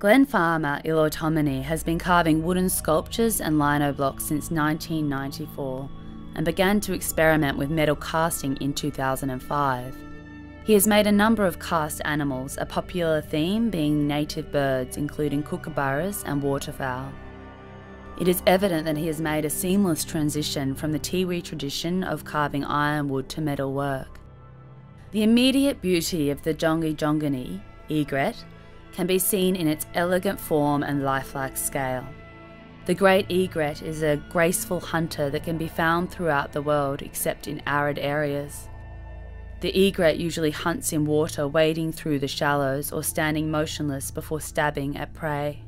Glen Farmer Illortamini has been carving wooden sculptures and lino blocks since 1994 and began to experiment with metal casting in 2005. He has made a number of cast animals, a popular theme being native birds, including kookaburras and waterfowl. It is evident that he has made a seamless transition from the Tiwi tradition of carving ironwood to metal work. The immediate beauty of the Jongijongini, egret, can be seen in its elegant form and lifelike scale. The great egret is a graceful hunter that can be found throughout the world except in arid areas. The egret usually hunts in water, wading through the shallows or standing motionless before stabbing at prey.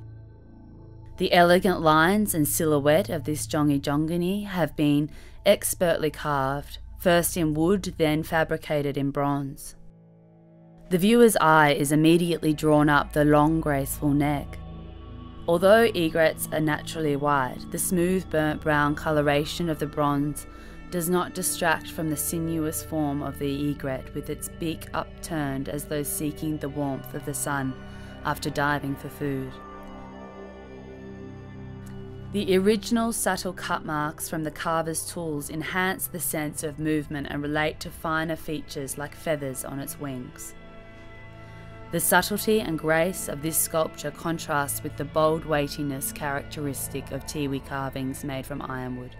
The elegant lines and silhouette of this Jongijongini have been expertly carved, first in wood, then fabricated in bronze. The viewer's eye is immediately drawn up the long, graceful neck. Although egrets are naturally white, the smooth burnt brown coloration of the bronze does not distract from the sinuous form of the egret with its beak upturned as though seeking the warmth of the sun after diving for food. The original subtle cut marks from the carver's tools enhance the sense of movement and relate to finer features like feathers on its wings. The subtlety and grace of this sculpture contrasts with the bold weightiness characteristic of Tiwi carvings made from ironwood.